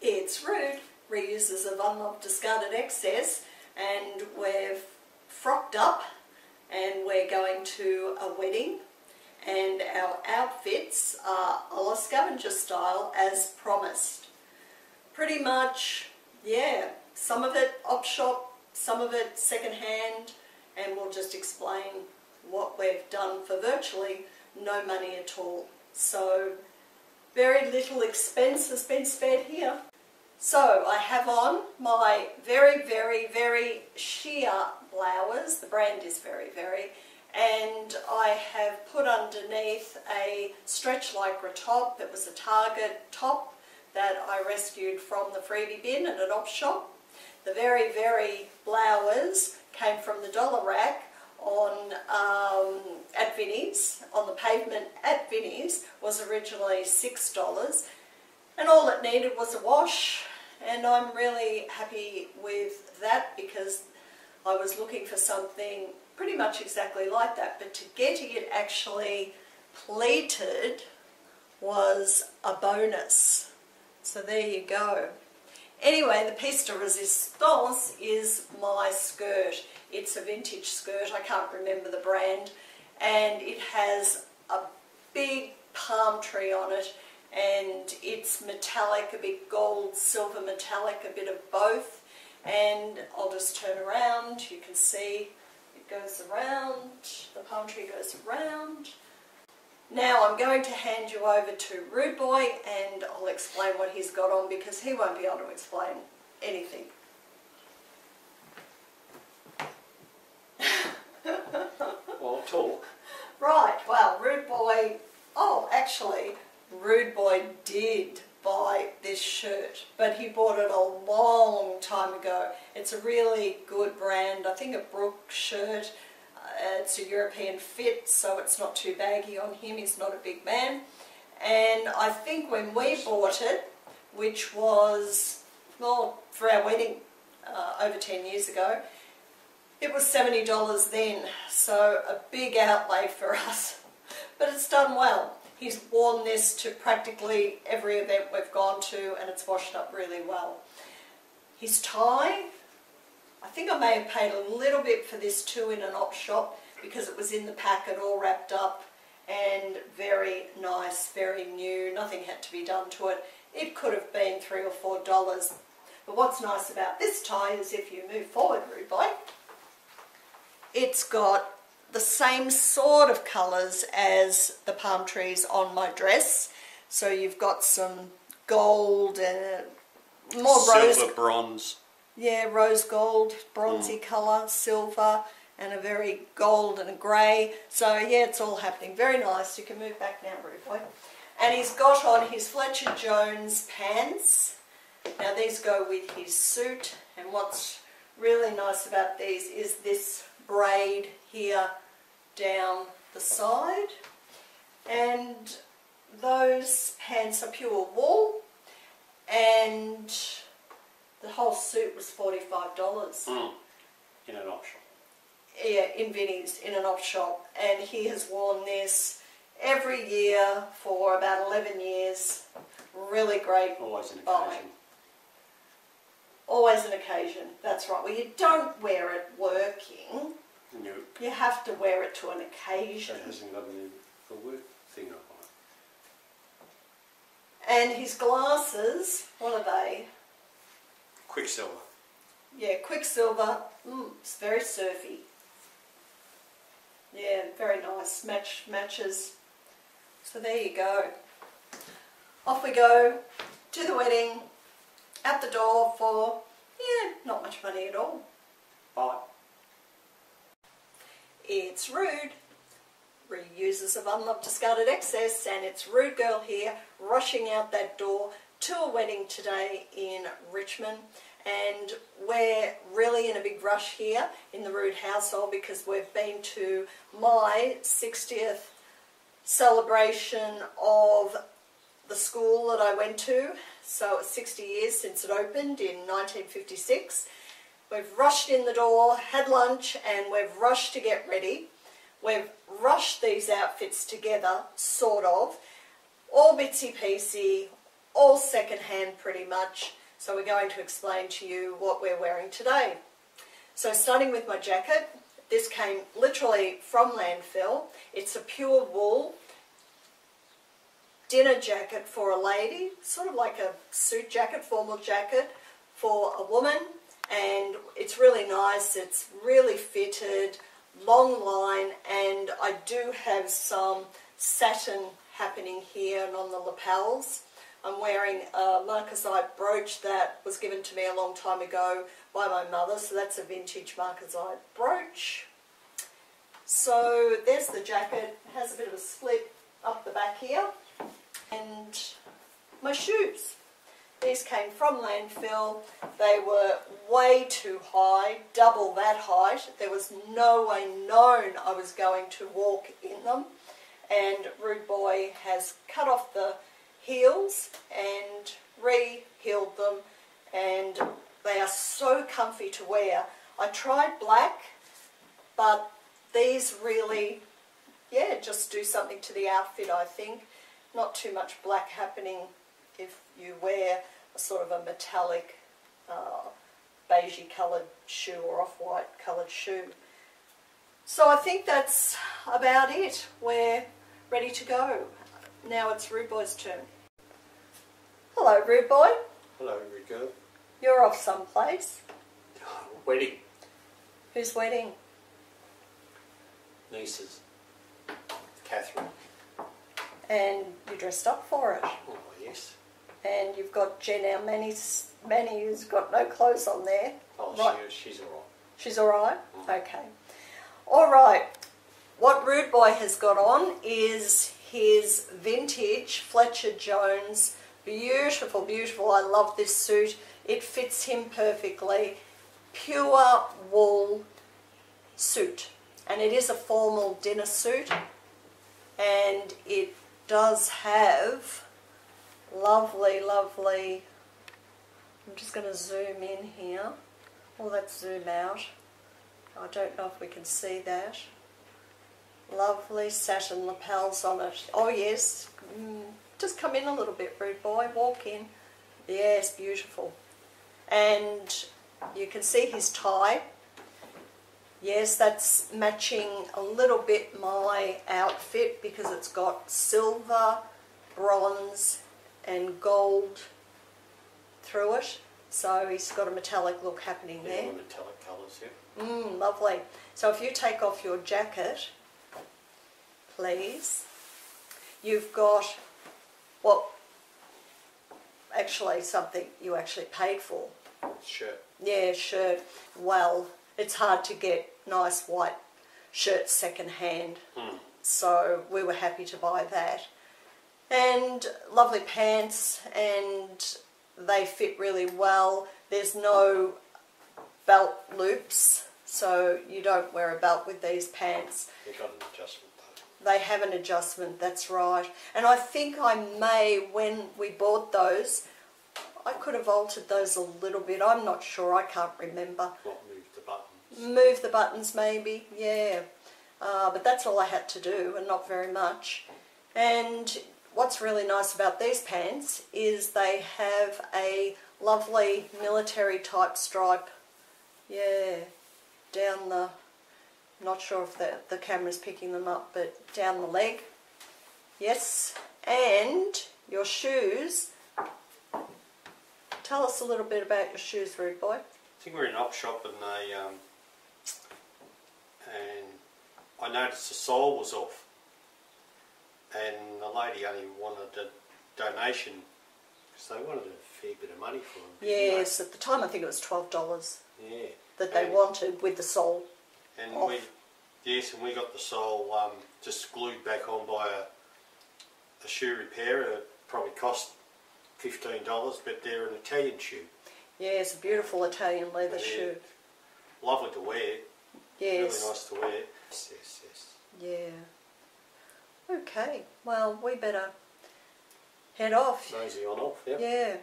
It's Rude, reusers of unloved discarded excess, and we've frocked up and we're going to a wedding and our outfits are a la scavenger style as promised. Pretty much, yeah, some of it op shop, some of it second hand, and we'll just explain what we've done for virtually no money at all. So very little expense has been spared here. So I have on my very, very, very sheer blouse. The brand is very, very. And I have put underneath a stretch lycra top that was a Target top that I rescued from the freebie bin at an op shop. The very, very blouse came from the dollar rack on um, at Vinnie's, on the pavement at Vinnie's, was originally $6 and all it needed was a wash and I'm really happy with that because I was looking for something pretty much exactly like that. But to get it actually pleated was a bonus. So there you go. Anyway the piece de resistance is my skirt. It's a vintage skirt. I can't remember the brand. And it has a big palm tree on it and it's metallic, a bit gold, silver metallic, a bit of both. And I'll just turn around, you can see it goes around, the palm tree goes around. Now I'm going to hand you over to Rude Boy and I'll explain what he's got on because he won't be able to explain anything. well, talk. Right, well, Rude Boy, oh, actually, Rude Boy did buy this shirt, but he bought it a long time ago. It's a really good brand. I think a Brook shirt. Uh, it's a European fit, so it's not too baggy on him. He's not a big man. And I think when we bought it, which was, well, for our wedding uh, over 10 years ago, it was $70 then, so a big outlay for us. But it's done well. He's worn this to practically every event we've gone to and it's washed up really well. His tie, I think I may have paid a little bit for this too in an op shop because it was in the packet all wrapped up and very nice, very new, nothing had to be done to it. It could have been three or four dollars. But what's nice about this tie is if you move forward, Boy, it's got the same sort of colours as the palm trees on my dress. So you've got some gold and more Silver, rose. bronze. Yeah, rose gold, bronzy mm. colour, silver, and a very gold and a grey. So yeah, it's all happening. Very nice. You can move back now, Rude Boy. And he's got on his Fletcher Jones pants. Now these go with his suit. And what's really nice about these is this braid here down the side and those pants are pure wool and the whole suit was $45. Mm. In an op shop. Yeah, in Vinnie's, in an op shop. And he has worn this every year for about 11 years. Really great. Always an occasion. Always an occasion, that's right. Well, you don't wear it working. You have to wear it to an occasion. That hasn't got any the work thing up on it. And his glasses, what are they? Quiksilver. Yeah, Quiksilver. Mm, it's very surfy. Yeah, very nice. Match matches. So there you go. Off we go to the wedding. At the door for, yeah, not much money at all. Bye. It's Rude, reusers of unloved discarded excess, and it's Rude Girl here, rushing out that door to a wedding today in Richmond. And we're really in a big rush here in the Rude household because we've been to my 60th celebration of the school that I went to. So it's 60 years since it opened in 1956 We've rushed in the door, had lunch, and we've rushed to get ready. We've rushed these outfits together, sort of, all bitsy piecey, all second hand pretty much. So we're going to explain to you what we're wearing today. So starting with my jacket, this came literally from landfill. It's a pure wool dinner jacket for a lady, sort of like a suit jacket, formal jacket for a woman. And it's really nice, it's really fitted, long line, and I do have some satin happening here and on the lapels. I'm wearing a marcasite brooch that was given to me a long time ago by my mother, so that's a vintage marcasite brooch. So there's the jacket, it has a bit of a split up the back here. And my shoes. These came from landfill. They were way too high, double that height. There was no way known I was going to walk in them. And Rude Boy has cut off the heels and re-heeled them and they are so comfy to wear. I tried black, but these really, yeah, just do something to the outfit, I think. Not too much black happening if you wear a sort of a metallic uh, beigey coloured shoe or off-white coloured shoe. So I think that's about it. We're ready to go. Now it's Rude Boy's turn. Hello, Rude Boy. Hello, Rico. You're off someplace. Wedding. Whose wedding? Nieces. Catherine. And you dressed up for it. Oh, yes. And you've got Jen, our Manny's, Manny, who's got no clothes on there. Oh, Right. she, she's all right. She's all right? Mm. Okay. All right. What Rude Boy has got on is his vintage Fletcher Jones. Beautiful, beautiful. I love this suit. It fits him perfectly. Pure wool suit. And it is a formal dinner suit. And it does have lovely, lovely. I'm just going to zoom in here. Well, let's zoom out. I don't know if we can see that. Lovely satin lapels on it. Oh yes, mm, just come in a little bit, rude boy. Walk in. Yes, beautiful. And you can see his tie. Yes, that's matching a little bit my outfit because it's got silver, bronze, and gold through it. So he's got a metallic look happening Yeah, there. all metallic colours, yeah. Mm, lovely. So if you take off your jacket, please, you've got what actually something you actually paid for. Shirt. Yeah, shirt. Well, it's hard to get nice white shirts second hand, Hmm. so we were happy to buy that. And lovely pants, and they fit really well. There's no belt loops, so you don't wear a belt with these pants. They got an adjustment though. They have an adjustment, that's right. And I think I may, when we bought those, I could have altered those a little bit. I'm not sure, I can't remember. Not move the buttons. Maybe, yeah. Uh, but that's all I had to do and not very much. And what's really nice about these pants is they have a lovely military type stripe, yeah, down the, not sure if the, the camera's picking them up, but down the leg. Yes, and your shoes. Tell us a little bit about your shoes, Rude Boy. I think we we're in op shop and they, um, and I noticed the sole was off. And the lady only wanted a donation because they wanted a fair bit of money for them. Yes, at the time I think it was twelve dollars Yeah. that they And- wanted with the sole. And off. we, yes, and we got the sole um, just glued back on by a, a shoe repairer. It probably cost fifteen dollars, but they're an Italian shoe. Yes, a beautiful Italian leather Yeah. shoe. Lovely to wear. Yes. Really nice to wear. Yes, yes, yes. Yeah. Okay. Well, we better head off. Nosy on off, yep. Yeah.